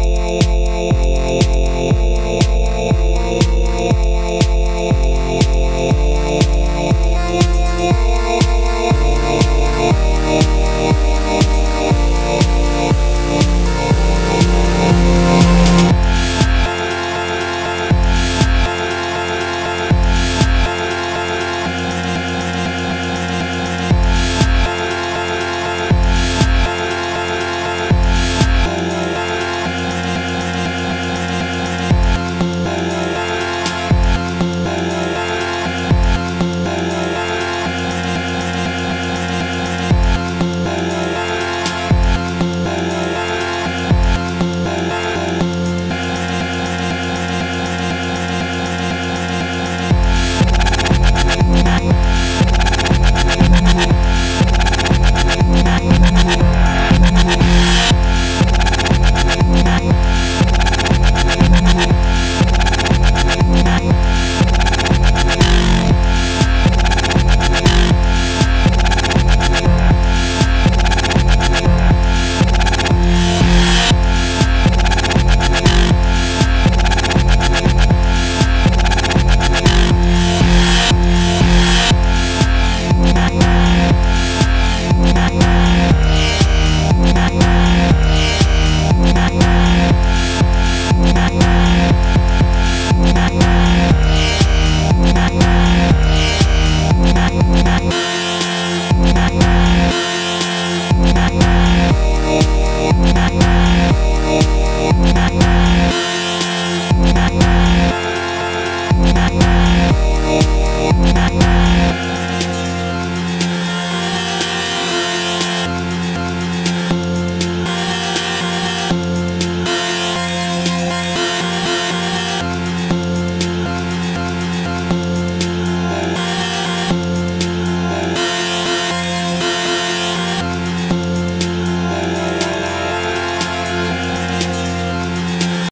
ay, ay, ay,